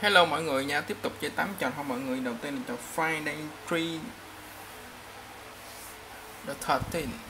Hello mọi người nha, tiếp tục chơi 8 trò không mọi người. Đầu tiên là trò Friday Tree The 13